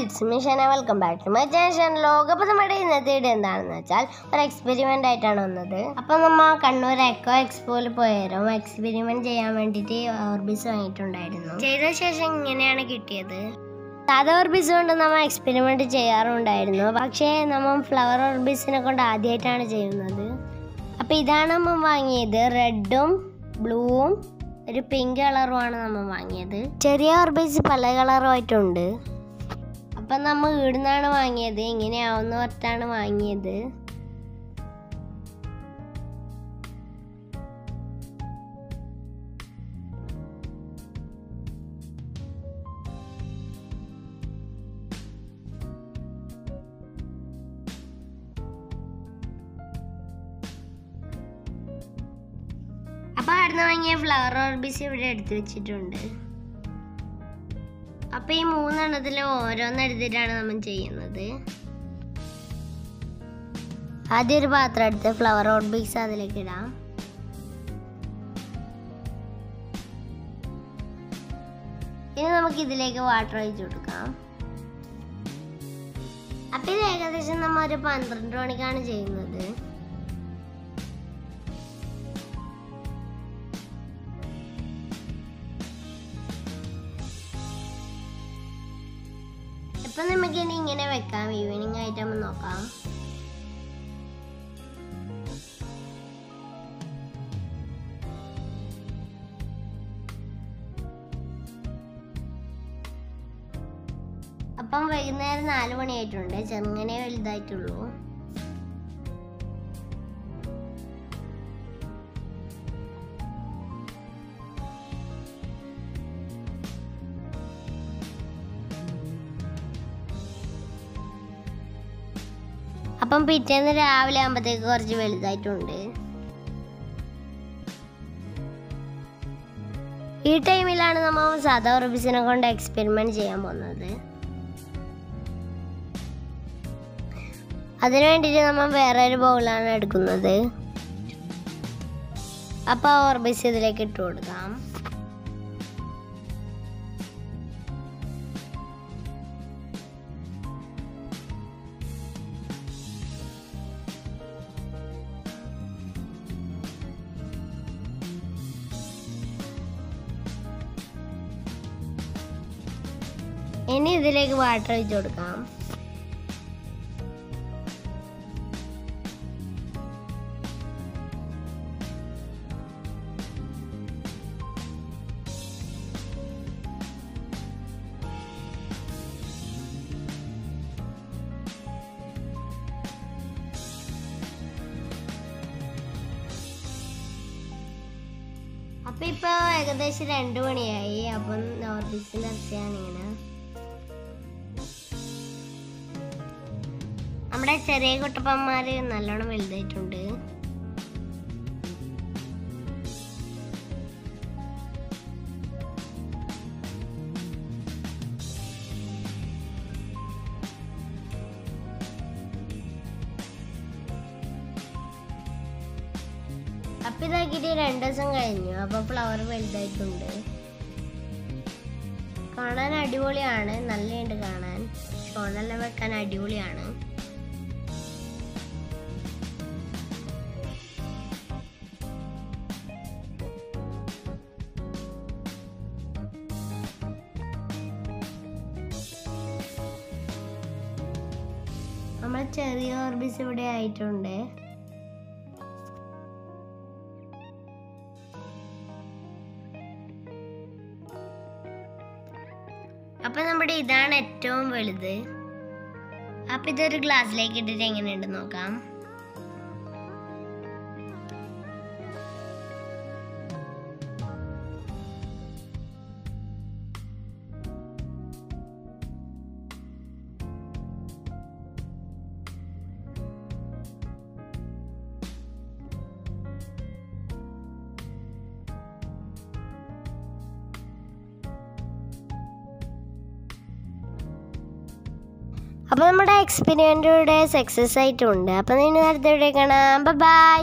മിഷനെ welcome back to my channel അപ്പോൾ നമ്മുടെ ഇന്നത്തെ വീഡിയോ എന്താണെന്ന് വെച്ചാൽ ഒരു എക്സ്പെരിമെന്റ് ആയിട്ടാണ് വന്നത്. അപ്പോൾ നമ്മൾ കണ്ണൂർ എക്കോ എക്സ്പോയിൽ പോയാലും എക്സ്പെരിമെന്റ് ചെയ്യാൻ വേണ്ടിയിട്ട് ഓർബിസ് വാങ്ങിയിട്ടുണ്ടായിരുന്നു. ചെയ്ത ശേഷം ഇങ്ങനെയാണ് കിട്ടിയത്. സാധാ ഓർബിസ് കൊണ്ട് നമ്മൾ എക്സ്പെരിമെന്റ് ചെയ്യാറുണ്ടായിരുന്നു. പക്ഷേ നമ്മൾ ഫ്ലവർ ഓർബിസിനെ കൊണ്ട് ആദ്യമായിട്ടാണ് ചെയ്യുന്നത്. അപ്പോൾ ഇതാണ് നമ്മൾ വാങ്ങിയത്. റെഡും ബ്ലൂവും ഒരു പിങ്ക് കളറുമാണ് നമ്മൾ വാങ്ങിയത്. ചെറിയ ഓർബിസ് പല കളറുമായിട്ടുണ്ട് അപ്പം നമ്മൾ ഇവിടുന്നാണ് വാങ്ങിയത്. ഇങ്ങനെയാവുന്ന പറഞ്ഞിട്ടാണ് വാങ്ങിയത്. അപ്പൊ അവിടുന്ന് വാങ്ങിയ ഫ്ലവർ ഓർബിസ് ഇവിടെ എടുത്തു വെച്ചിട്ടുണ്ട്. അപ്പൊ ഈ മൂന്നെണ്ണത്തിൽ ഓരോന്നെടുത്തിട്ടാണ് നമ്മൾ ചെയ്യുന്നത്. ആദ്യം ഒരു പാത്രം എടുത്ത് ഫ്ലവർ ഓർബിക്സ് അതിലേക്ക് ഇടാം. ഇനി നമുക്ക് ഇതിലേക്ക് വാട്ടർ ഒഴിച്ചു കൊടുക്കാം. അപ്പൊ ഇത് ഏകദേശം നമ്മൾ ഒരു പന്ത്രണ്ട് മണിക്കാണ് ചെയ്യുന്നത്. ഇപ്പൊ നമുക്ക് ഇനി ഇങ്ങനെ വെക്കാം. ഈവനിങ് ആയിട്ട് നമ്മൾ നോക്കാം. അപ്പം വൈകുന്നേരം നാല് മണിയായിട്ടുണ്ട്. ചെറുങ്ങനെ വലുതായിട്ടുള്ളൂ. അപ്പം പിറ്റേന്ന് രാവിലെ ആകുമ്പോഴത്തേക്ക് കുറച്ച് വലുതായിട്ടുണ്ട്. ഈ ടൈമിലാണ് നമ്മൾ സാധാ ഉറപ്പിസിനെ കൊണ്ട് എക്സ്പെരിമെന്റ് ചെയ്യാൻ പോകുന്നത്. അതിനു വേണ്ടിയിട്ട് നമ്മൾ വേറെ ഒരു ബൗളാണ് എടുക്കുന്നത്. അപ്പോൾ ഓർബിസ് ഇതിലേക്ക് ഇട്ട് കൊടുക്കാം. ഇനി ഇതിലേക്ക് വാട്ടർ ഒഴിച്ചു കൊടുക്കാം. അപ്പൊ ഇപ്പൊ ഏകദേശം രണ്ടു മണിയായി. അപ്പം നോർബിസിന്റെ ഇറച്ചിയാണ് ഇങ്ങനെ. നമ്മുടെ ചെറിയ കുട്ടപ്പന്മാര് നല്ലോണം വലുതായിട്ടുണ്ട്. അപ്പൊ ഇതാക്കിയിട്ട് രണ്ടു ദിവസം കഴിഞ്ഞു. അപ്പൊ ഫ്ലവർ വലുതായിട്ടുണ്ട്. കാണാൻ അടിപൊളിയാണ്. നല്ലുണ്ട് കാണാൻ. ഷോണെല്ലാം വെക്കാൻ അടിപൊളിയാണ്. ചെറിയ ഓർബിസ് ഇവിടെ ആയിട്ടുണ്ട്. അപ്പൊ നമ്മുടെ ഇതാണ് ഏറ്റവും വലുത്. അപ്പൊ ഇതൊരു ഗ്ലാസ്സിലേക്ക് ഇട്ടിട്ട് എങ്ങനെയുണ്ട് നോക്കാം. അപ്പോൾ നമ്മുടെ എക്സ്പീരിയന്റെ സക്സസ് ആയിട്ടുണ്ട്. അപ്പോൾ നിങ്ങൾ അടുത്ത വീഡിയോ കാണാം. ബൈ